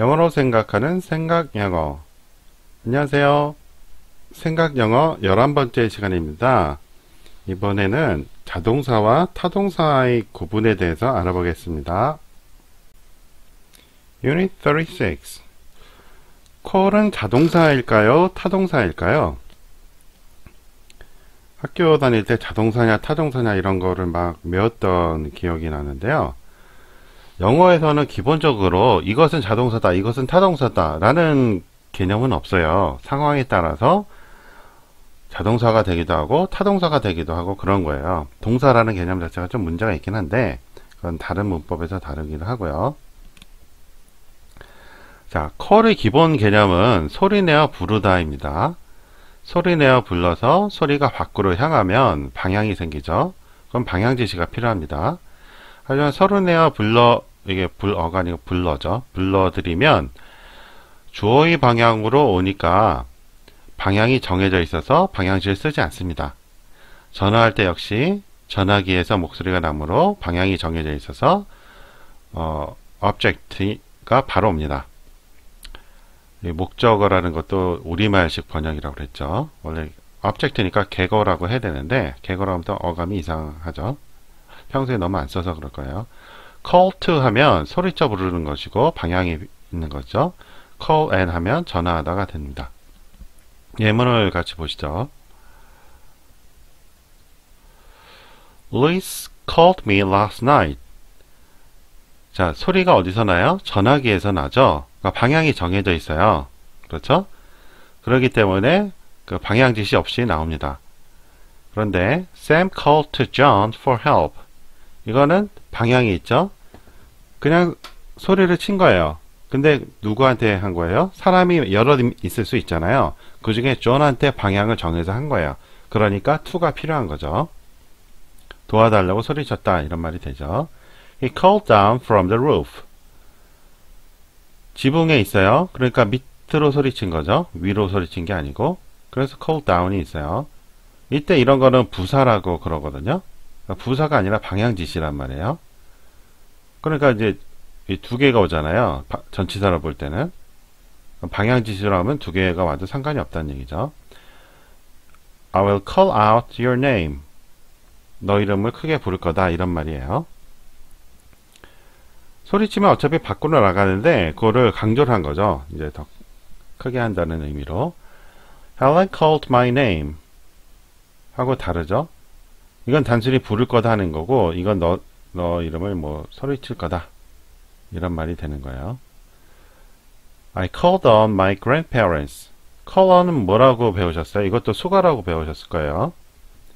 영어로 생각하는 생각 영어 안녕하세요. 생각 영어 11번째 시간입니다. 이번에는 자동사와 타동사의 구분에 대해서 알아보겠습니다. Unit 36 call은 자동사일까요? 타동사일까요? 학교 다닐 때 자동사냐 타동사냐 이런 거를 막 외웠던 기억이 나는데요. 영어에서는 기본적으로 이것은 자동사다, 이것은 타동사다 라는 개념은 없어요. 상황에 따라서 자동사가 되기도 하고 타동사가 되기도 하고 그런 거예요. 동사라는 개념 자체가 좀 문제가 있긴 한데 그건 다른 문법에서 다르기도 하고요. 자, 컬의 기본 개념은 소리내어 부르다입니다. 소리내어 불러서 소리가 밖으로 향하면 방향이 생기죠. 그럼 방향 지시가 필요합니다. 하지만 소리내어 불러 이게 불어가 아니고 불러죠. 불러드리면 주어의 방향으로 오니까 방향이 정해져 있어서 방향지를 쓰지 않습니다. 전화할 때 역시 전화기에서 목소리가 나므로 방향이 정해져 있어서 어, object가 바로 옵니다. 목적어라는 것도 우리말식 번역이라고 그랬죠. 원래 object니까 개거라고 해야 되는데 개거라고 하면 또 어감이 이상하죠. 평소에 너무 안 써서 그럴 거예요. Call to 하면 소리쳐 부르는 것이고 방향이 있는 거죠. call and 하면 전화하다가 됩니다. 예문을 같이 보시죠. Louis called me last night. 자, 소리가 어디서 나요? 전화기에서 나죠? 그러니까 방향이 정해져 있어요. 그렇죠? 그렇기 때문에 그 방향 지시 없이 나옵니다. 그런데 Sam called to John for help. 이거는 방향이 있죠? 그냥 소리를 친 거예요. 근데 누구한테 한 거예요? 사람이 여러 있을 수 있잖아요. 그 중에 존한테 방향을 정해서 한 거예요. 그러니까 to가 필요한 거죠. 도와달라고 소리쳤다 이런 말이 되죠. He called down from the roof. 지붕에 있어요. 그러니까 밑으로 소리친 거죠. 위로 소리친 게 아니고. 그래서 call down이 있어요. 이때 이런 거는 부사라고 그러거든요. 그러니까 부사가 아니라 방향 지시란 말이에요. 그러니까 이제 두 개가 오잖아요. 전치사로 볼 때는. 방향 지시로 하면 두 개가 와도 상관이 없다는 얘기죠. I will call out your name. 너 이름을 크게 부를 거다. 이런 말이에요. 소리치면 어차피 밖으로 나가는데 그거를 강조를 한 거죠. 이제 더 크게 한다는 의미로. Helen called my name. 하고 다르죠. 이건 단순히 부를 거다 하는 거고 이건 너, 너 이름을 뭐 소리칠 거다. 이런 말이 되는 거예요. I called on my grandparents. call on은 뭐라고 배우셨어요? 이것도 수가라고 배우셨을 거예요.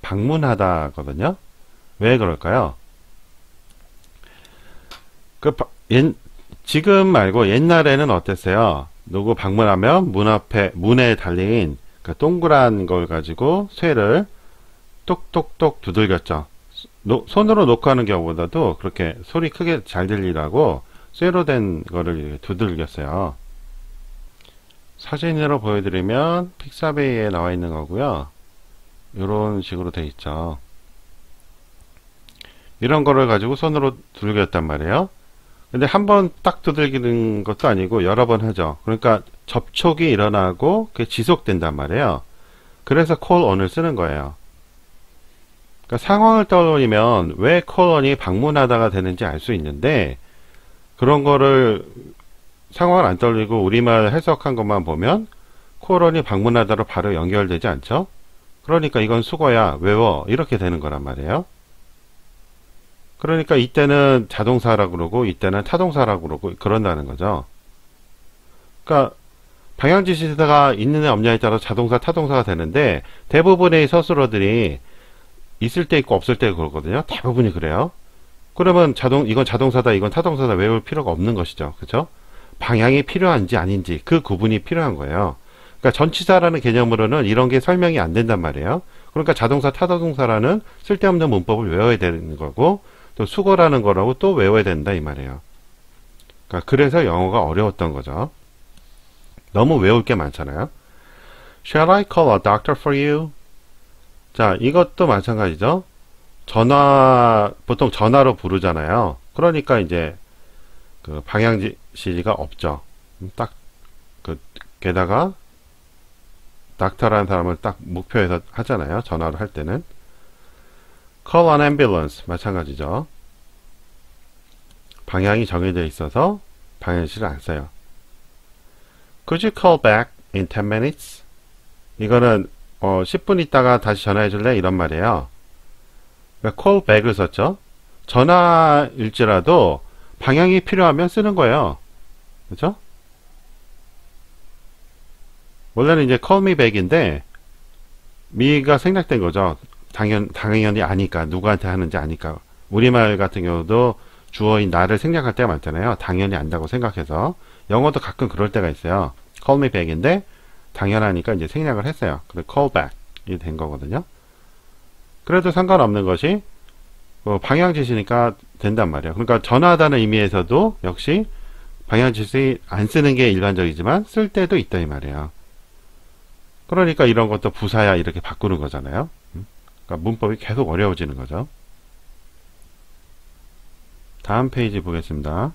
방문하다거든요. 왜 그럴까요? 그 옛, 지금 말고 옛날에는 어땠어요? 누구 방문하면 문 앞에 문에 달린 그 동그란 걸 가지고 쇠를 똑똑똑 두들겼죠. 노, 손으로 놓고 하는 경우보다도 그렇게 소리 크게 잘 들리라고 쇠로 된 거를 두들겼어요. 사진으로 보여드리면 픽사베이에 나와 있는 거고요. 이런 식으로 돼 있죠. 이런 거를 가지고 손으로 두들겼단 말이에요. 근데 한 번 딱 두들기는 것도 아니고 여러 번 하죠. 그러니까 접촉이 일어나고 그게 지속된단 말이에요. 그래서 call on을 쓰는 거예요. 그러니까 상황을 떠올리면 왜 on이 방문하다가 되는지 알 수 있는데 그런 거를 상황을 안 떠올리고 우리말 해석한 것만 보면 on이 방문하다로 바로 연결되지 않죠? 그러니까 이건 수거야, 외워 이렇게 되는 거란 말이에요. 그러니까 이때는 자동사라고 그러고 이때는 타동사라고 그러고 그런다는 거죠. 그러니까 방향지시가 있는 애 없냐에 따라 자동사, 타동사가 되는데 대부분의 서술어들이 있을 때 있고 없을 때 그러거든요. 대부분이 그래요. 그러면 자동 이건 자동사다, 이건 타동사다 외울 필요가 없는 것이죠. 그렇죠? 방향이 필요한지 아닌지 그 구분이 필요한 거예요. 그러니까 전치사라는 개념으로는 이런 게 설명이 안 된단 말이에요. 그러니까 자동사, 타동사라는 쓸데없는 문법을 외워야 되는 거고 또 수거라는 거라고 또 외워야 된다 이 말이에요. 그러니까 그래서 영어가 어려웠던 거죠. 너무 외울 게 많잖아요. Shall I call a doctor for you? 자, 이것도 마찬가지죠. 전화 보통 전화로 부르잖아요. 그러니까 이제 그 방향 지시가 없죠. 딱, 그, 게다가, 닥터라는 사람을 딱 목표해서 하잖아요. 전화를 할 때는. call an ambulance. 마찬가지죠. 방향이 정해져 있어서 방향지를 안 써요. Could you call back in 10 minutes? 이거는 어, 10분 있다가 다시 전화해 줄래? 이런 말이에요. call back을 썼죠. 전화일지라도 방향이 필요하면 쓰는 거예요. 그죠? 원래는 이제 call me back인데 미가 생략된 거죠. 당연, 당연히 아니까. 누구한테 하는지 아니까. 우리말 같은 경우도 주어인 나를 생략할 때가 많잖아요. 당연히 안다고 생각해서. 영어도 가끔 그럴 때가 있어요. call me back인데 당연하니까 이제 생략을 했어요. 그래 call back이 된 거거든요. 그래도 상관없는 것이 뭐 방향 지시니까 된단 말이에요. 그러니까 전화하다는 의미에서도 역시 방향 지시 안 쓰는 게 일반적이지만 쓸 때도 있다 이 말이에요. 그러니까 이런 것도 부사야 이렇게 바꾸는 거잖아요. 음? 그러니까 문법이 계속 어려워지는 거죠. 다음 페이지 보겠습니다.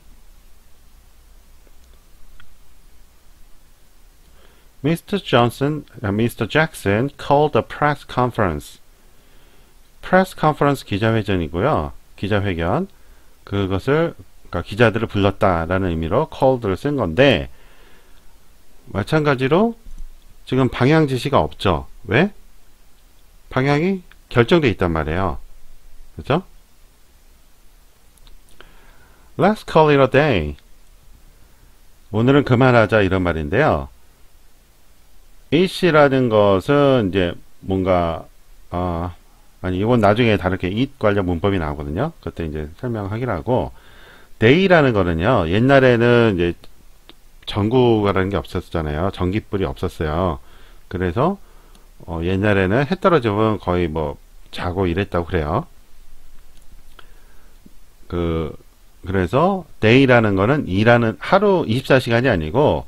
Mr. Johnson, uh, Mr. Jackson called a press conference. press conference 기자회견이고요. 기자회견. 그것을 그러니까 기자들을 불렀다라는 의미로 called를 쓴 건데 마찬가지로 지금 방향 지시가 없죠. 왜? 방향이 결정돼 있단 말이에요. 그죠? Let's call it a day. 오늘은 그만하자 이런 말인데요. A씨라는 것은 이제 뭔가 어, 아니 이건 나중에 다르게 it 관련 문법이 나오거든요. 그때 이제 설명하기로 하고 day라는 거는요. 옛날에는 이제 전구가라는 게 없었잖아요. 전기불이 없었어요. 그래서 어, 옛날에는 해 떨어지면 거의 뭐 자고 이랬다고 그래요. 그 그래서 day라는 거는 일하는 하루 24시간이 아니고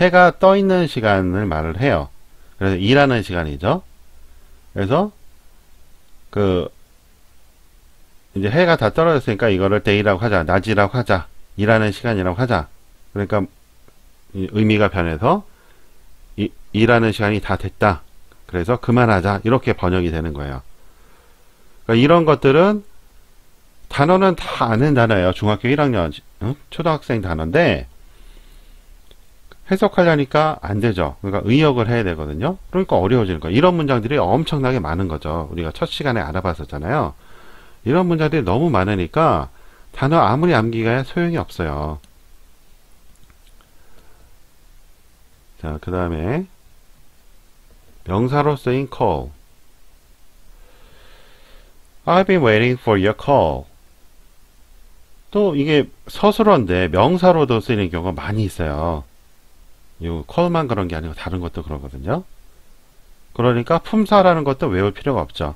해가 떠 있는 시간을 말을 해요. 그래서 일하는 시간이죠. 그래서 그 이제 해가 다 떨어졌으니까 이거를 데이라고 하자, 낮이라고 하자, 일하는 시간이라고 하자. 그러니까 의미가 변해서 이, 일하는 시간이 다 됐다. 그래서 그만하자 이렇게 번역이 되는 거예요. 그러니까 이런 것들은 단어는 다 아는 단어예요. 중학교 1학년, 응? 초등학생 단어인데 해석하려니까 안 되죠. 그러니까 의역을 해야 되거든요. 그러니까 어려워지는 거예요. 이런 문장들이 엄청나게 많은 거죠. 우리가 첫 시간에 알아봤었잖아요. 이런 문장들이 너무 많으니까 단어 아무리 암기가 소용이 없어요. 자, 그 다음에 명사로 쓰인 call. I've been waiting for your call. 또 이게 서술어인데 명사로도 쓰이는 경우가 많이 있어요. 이 컬만 그런 게 아니고 다른 것도 그러거든요. 그러니까 품사라는 것도 외울 필요가 없죠.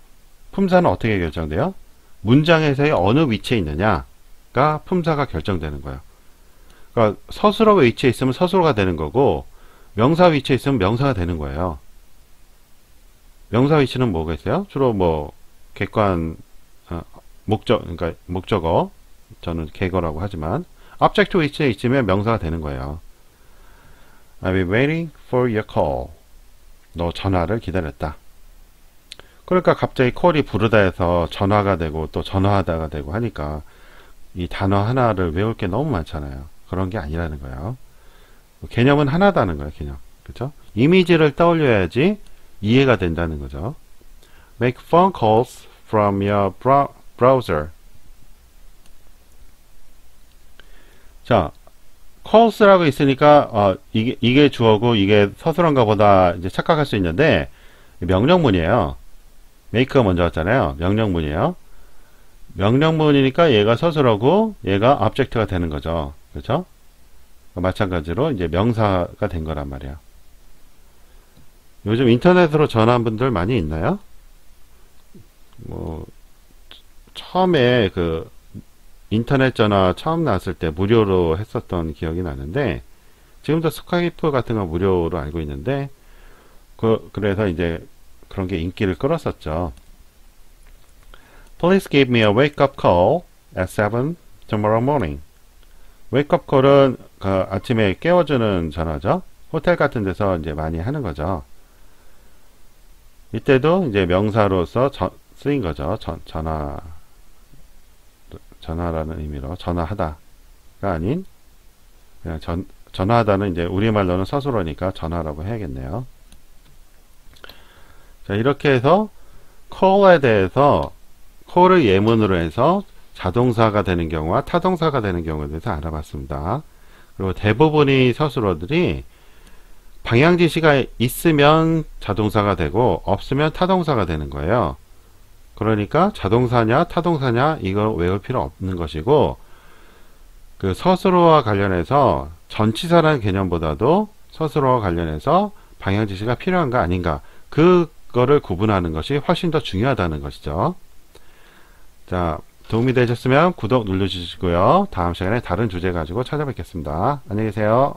품사는 어떻게 결정돼요? 문장에서의 어느 위치에 있느냐가 품사가 결정되는 거예요. 그러니까 서술어 위치에 있으면 서술어가 되는 거고 명사 위치에 있으면 명사가 되는 거예요. 명사 위치는 뭐겠어요? 주로 뭐 객관 어, 목적 그러니까 목적어 저는 개거라고 하지만 object 위치에 있으면 명사가 되는 거예요. I've been waiting for your call. 너 전화를 기다렸다. 그러니까 갑자기 콜이 부르다 해서 전화가 되고 또 전화하다가 되고 하니까 이 단어 하나를 외울 게 너무 많잖아요. 그런 게 아니라는 거예요. 개념은 하나다는 거예요, 개념. 그죠? 이미지를 떠올려야지 이해가 된다는 거죠. Make phone calls from your browser. 자, calls라고 있으니까 어, 이게 이게 주어고 이게 서술어인가 보다 이제 착각할 수 있는데 명령문이에요. make가 먼저 왔잖아요. 명령문이에요. 명령문이니까 얘가 서술어고 얘가 object가 되는 거죠. 그렇죠? 마찬가지로 이제 명사가 된 거란 말이에요. 요즘 인터넷으로 전화한 분들 많이 있나요? 뭐 처음에 그 인터넷 전화 처음 나왔을 때 무료로 했었던 기억이 나는데 지금도 스카이프 같은 건 무료로 알고 있는데 그, 그래서 이제 그런 게 인기를 끌었었죠. Please give me a wake-up call at 7 tomorrow morning. 웨이크업 콜은 그 아침에 깨워주는 전화죠. 호텔 같은 데서 이제 많이 하는 거죠. 이때도 이제 명사로서 저, 쓰인 거죠. 전, 전화, 전화라는 의미로 전화하다가 아닌 그냥 전, 전화하다는 이제 우리말로는 서술어니까 전화라고 해야겠네요. 자, 이렇게 해서 call에 대해서 call을 예문으로 해서 자동사가 되는 경우와 타동사가 되는 경우에 대해서 알아봤습니다. 그리고 대부분의 서술어들이 방향 지시가 있으면 자동사가 되고 없으면 타동사가 되는 거예요. 그러니까 자동사냐 타동사냐 이거 외울 필요 없는 것이고 그 서술어와 관련해서 전치사라는 개념보다도 서술어와 관련해서 방향 지시가 필요한 거 아닌가 그거를 구분하는 것이 훨씬 더 중요하다는 것이죠. 자 도움이 되셨으면 구독 눌러주시고요. 다음 시간에 다른 주제 가지고 찾아뵙겠습니다. 안녕히 계세요.